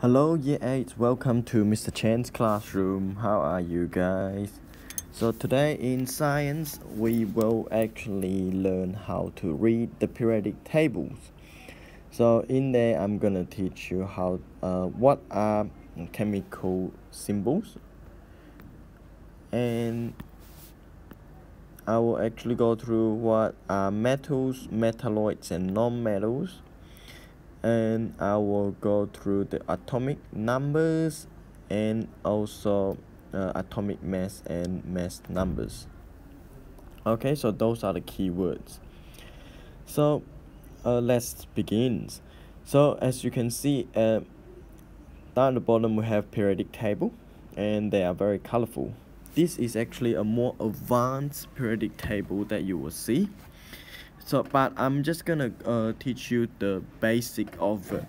Hello, Year 8. Welcome to Mr. Chen's classroom. How are you guys? So, today in science, we will actually learn how to read the periodic tables. So, in there, I'm gonna teach you how uh, what are chemical symbols, and I will actually go through what are metals, metalloids, and non-metals and I will go through the atomic numbers and also uh, atomic mass and mass numbers. Okay so those are the keywords so uh, let's begin. So as you can see uh, down the bottom we have periodic table and they are very colorful. This is actually a more advanced periodic table that you will see so but i'm just gonna uh, teach you the basic of it.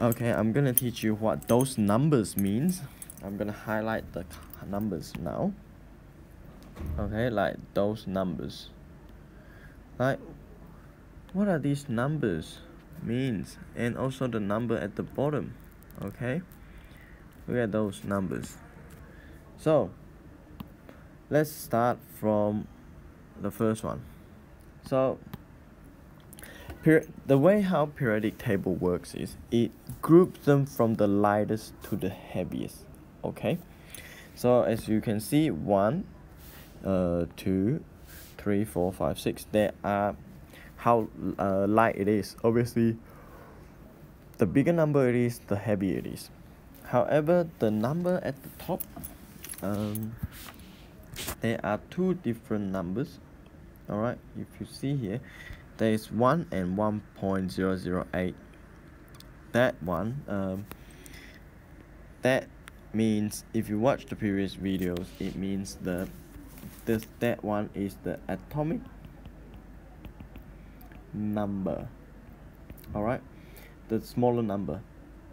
Okay i'm gonna teach you what those numbers means. I'm gonna highlight the numbers now. Okay like those numbers. Like what are these numbers means? And also the number at the bottom. Okay look at those numbers? So let's start from the first one so the way how periodic table works is it groups them from the lightest to the heaviest okay? So as you can see one uh two three four five six there are how uh, light it is. Obviously the bigger number it is the heavier it is. However the number at the top um, there are two different numbers all right if you see here there is 1 and 1.008 that one um, that means if you watch the previous videos it means the this that one is the atomic number. All right the smaller number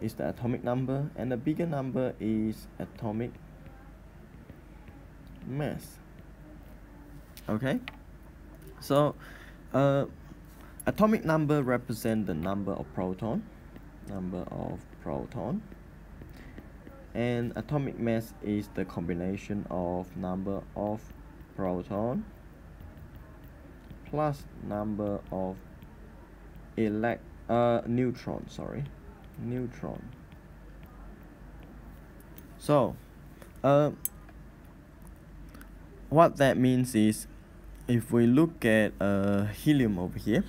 is the atomic number and the bigger number is atomic mass. Okay so uh, atomic number represent the number of proton number of proton. And atomic mass is the combination of number of proton plus number of elect uh neutron sorry neutron. So uh what that means is if we look at uh, helium over here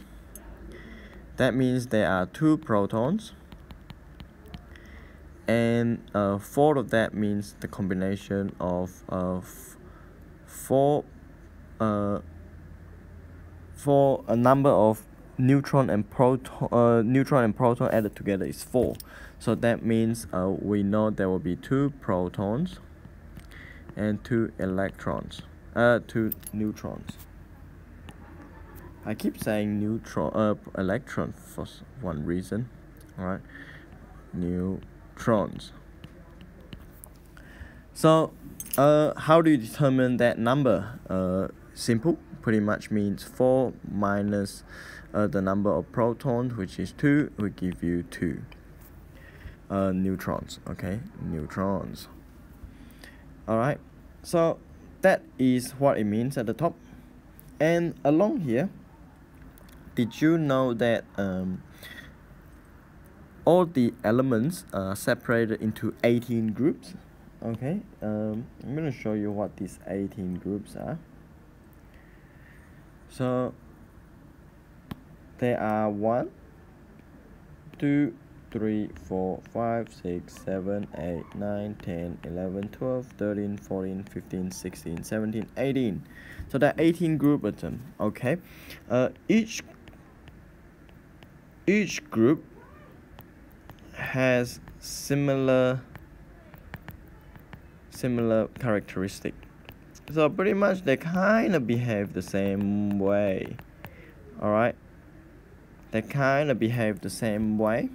that means there are two protons and uh, four of that means the combination of uh, four uh, for a number of neutron and proton uh, neutron and proton added together is four. So that means uh, we know there will be two protons and two electrons uh two neutrons I keep saying neutron, uh, electron for one reason, alright, neutrons. So, uh, how do you determine that number? Uh, simple, pretty much means 4 minus uh, the number of protons, which is 2, will give you 2 uh, neutrons, okay, neutrons. Alright, so that is what it means at the top. And along here, did you know that um, all the elements are separated into 18 groups okay um, I'm gonna show you what these 18 groups are so there are 1 2 3 4 5 6 7 8 9 10 11 12 13 14 15 16 17 18 so there are 18 group of them okay? Uh, each each group has similar similar characteristic. So pretty much they kind of behave the same way all right they kind of behave the same way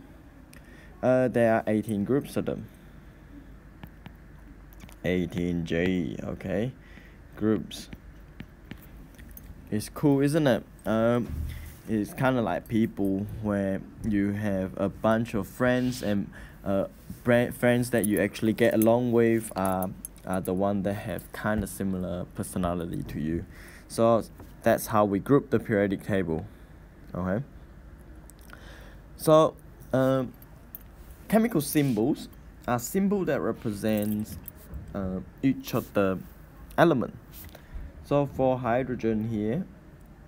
uh, there are 18 groups of them. 18J, okay. Groups. It's cool isn't it? Um, it's kind of like people where you have a bunch of friends and uh, friends that you actually get along with are, are the one that have kind of similar personality to you. So that's how we group the periodic table okay? So um, chemical symbols are symbols that represents uh, each of the element. So for hydrogen here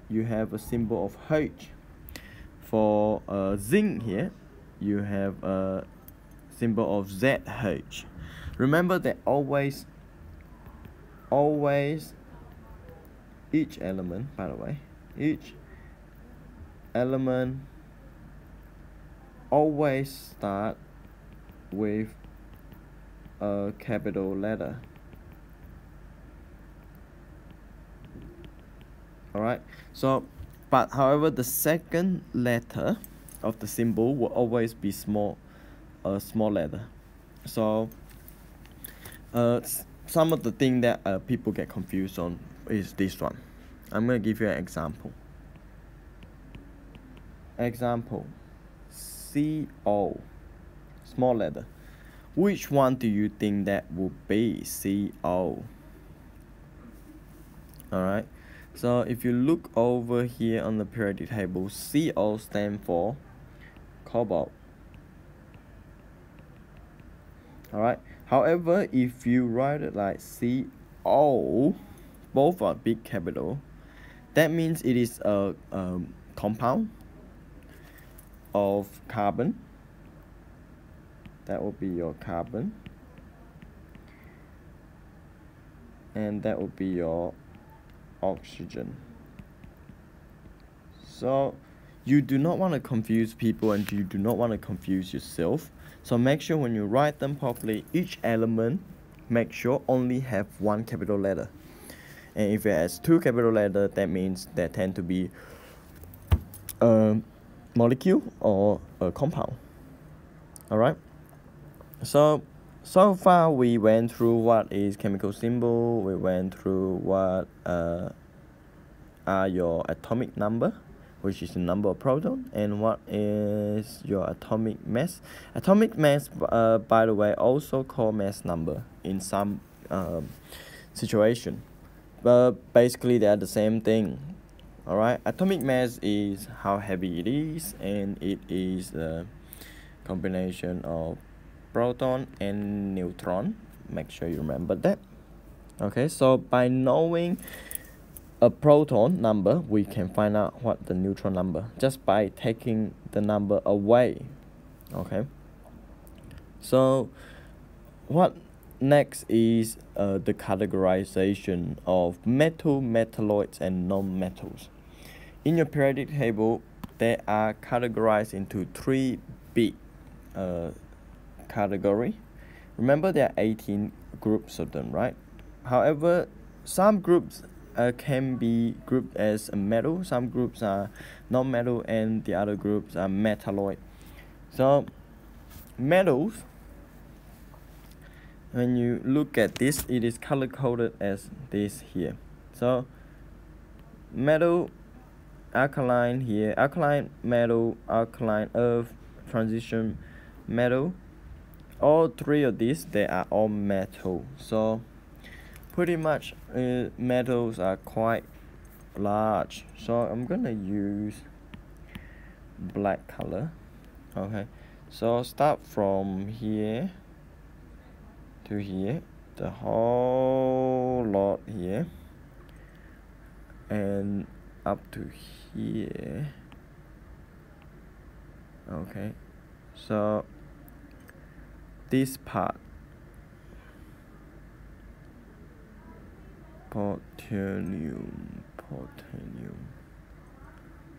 you have a symbol of H. For uh, zinc here you have a symbol of ZH remember that always always each element by the way each element always start with a capital letter. Alright so but however the second letter of the symbol will always be small a small letter. So uh, some of the thing that uh, people get confused on is this one. I'm gonna give you an example. Example CO small letter which one do you think that would be CO alright. So if you look over here on the periodic table CO stand for cobalt. Alright. However if you write it like CO both are big capital. That means it is a um, compound of carbon that will be your carbon. And that will be your oxygen. So you do not want to confuse people and you do not want to confuse yourself. So make sure when you write them properly each element make sure only have one capital letter. And if it has two capital letter that means there tend to be a molecule or a compound. All right so so far we went through what is chemical symbol we went through what uh, are your atomic number which is the number of proton and what is your atomic mass. Atomic mass uh, by the way also called mass number in some um, situation. But basically they are the same thing alright? Atomic mass is how heavy it is and it is a combination of proton and neutron. Make sure you remember that. Okay so by knowing a proton number we can find out what the neutron number just by taking the number away. Okay. So what next is uh, the categorization of metal metalloids and non-metals? In your periodic table they are categorized into three big uh, category. Remember there are 18 groups of them right? However some groups uh, can be grouped as a metal some groups are non-metal and the other groups are metalloid. So metals when you look at this it is color coded as this here. So metal alkaline here alkaline metal alkaline earth transition metal all three of these they are all metal. So pretty much uh, metals are quite large. So I'm gonna use black color. Okay. So start from here to here. The whole lot here. And up to here. Okay. So this part. Polonium polonium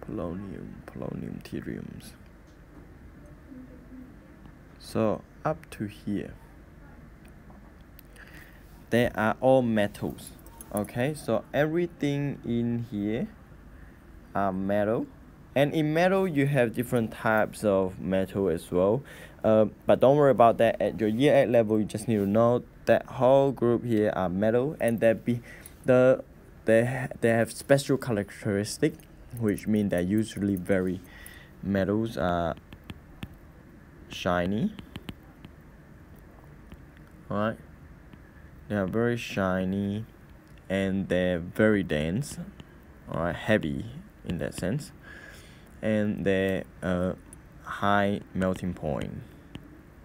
polonium polonium theriums. So up to here. They are all metals okay? So everything in here are metal and in metal you have different types of metal as well. Uh, but don't worry about that. At your year 8 level you just need to know that whole group here are metal and that be the they they have special characteristic which mean they're usually very metals are shiny. Right they are very shiny and they're very dense. Alright heavy in that sense and they're uh, high melting point.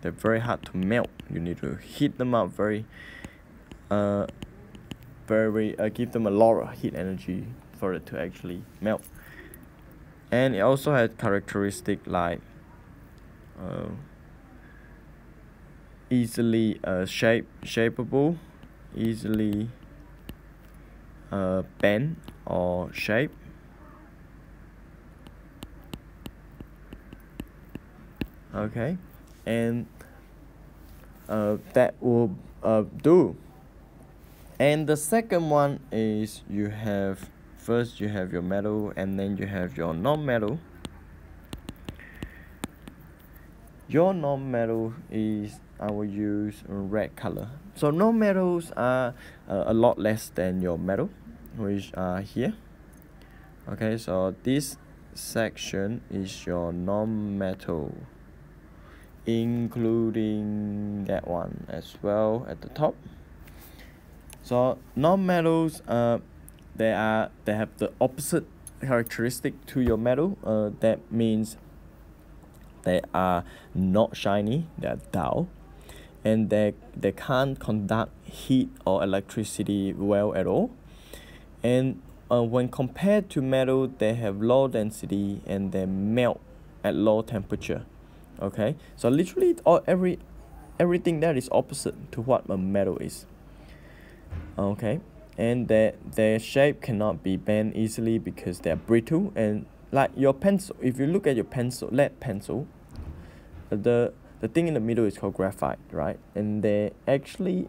They're very hard to melt. You need to heat them up very uh, very uh, give them a lot of heat energy for it to actually melt. And it also has characteristic like uh, easily uh, shape shapeable easily uh, bend or shape okay? And uh, that will uh, do. And the second one is you have first you have your metal and then you have your non-metal your non-metal is I will use red color. So non-metals are uh, a lot less than your metal which are here. Okay? So this section is your non-metal including that one as well at the top. So non-metals uh, they are they have the opposite characteristic to your metal. Uh, that means they are not shiny they are dull and they they can't conduct heat or electricity well at all. And uh, when compared to metal they have low density and they melt at low temperature okay? So literally all every everything that is opposite to what a metal is. Okay? And their their shape cannot be bent easily because they're brittle and like your pencil if you look at your pencil lead pencil uh, the the thing in the middle is called graphite right? And they actually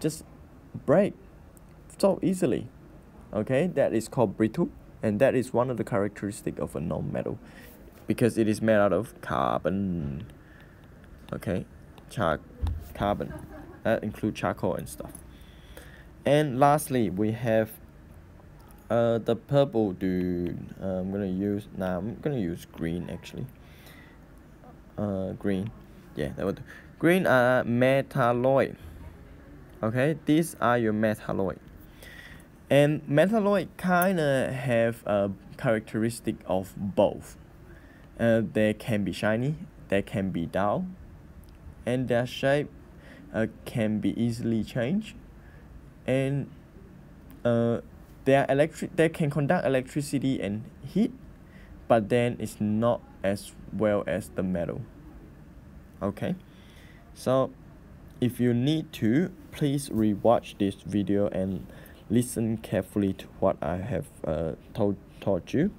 just break so easily okay? That is called brittle and that is one of the characteristic of a non-metal because it is made out of carbon. Okay? Char carbon. That include charcoal and stuff. And lastly we have uh, the purple dude uh, I'm gonna use now I'm gonna use green actually. Uh, green. Yeah that would green are metalloid. Okay? These are your metalloid. And metalloid kind of have a characteristic of both uh, they can be shiny they can be dull and their shape uh, can be easily changed. And uh, they are electric they can conduct electricity and heat but then it's not as well as the metal. Okay? So if you need to please rewatch this video and listen carefully to what I have uh, told taught you.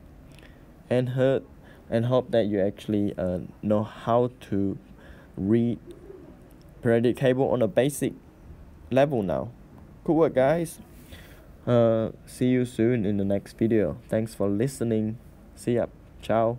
And heard and hope that you actually uh, know how to read periodic table on a basic level now. Cool work guys. Uh, see you soon in the next video. Thanks for listening. See ya. Ciao